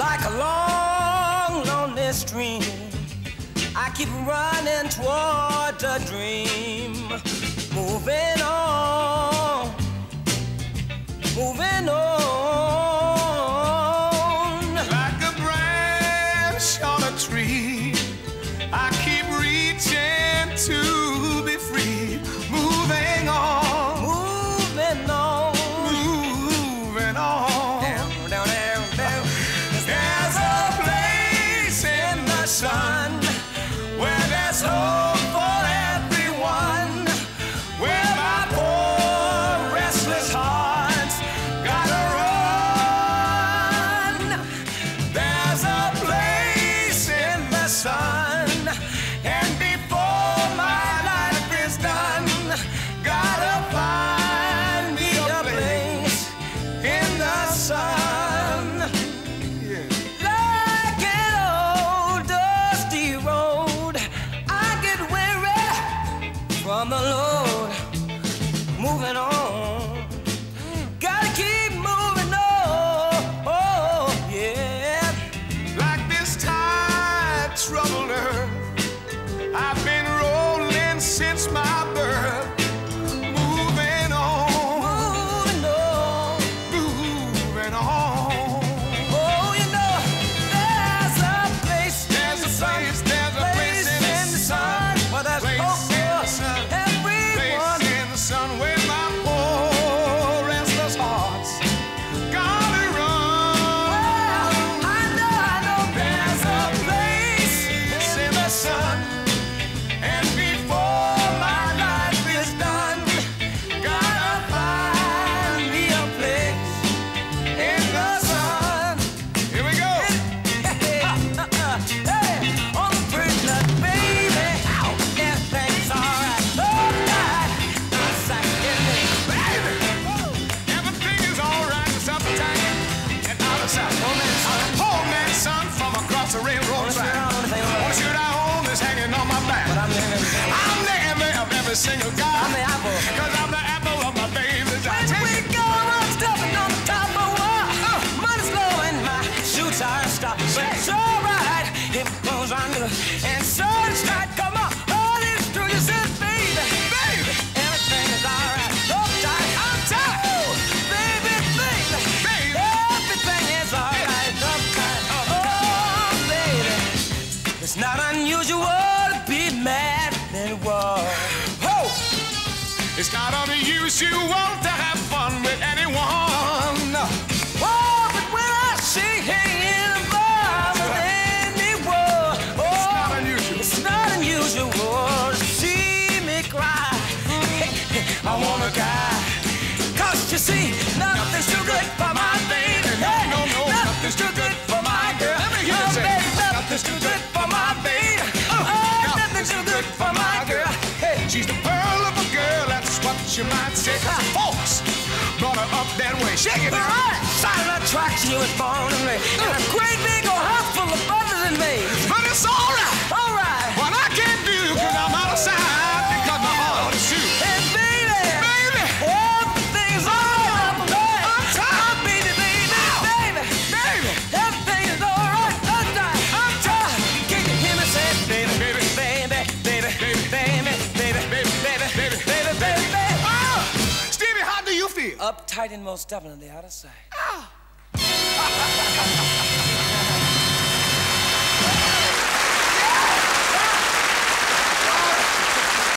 like a long, lonely stream. I keep running toward a dream, moving on. every single guy. I'm the apple. Cause I'm the apple of my baby's eye. When we go, I'm stepping on the top of wall. Uh, money's low and my shoots are stopped. But it's alright, it goes on good. And so it's not, come on, all is through You said, baby. Baby, everything is alright. So tight, I'm tight. Ooh, baby, baby, baby, everything is alright. Yeah. Oh, baby, it's not unusual. It's not all the use you want to have fun with anyone. up that way. Shake it! All right! Side of the tracks you was born in me. And a great big old house full of brothers and me. But it's all right! All right! uptight and most definitely out of sight.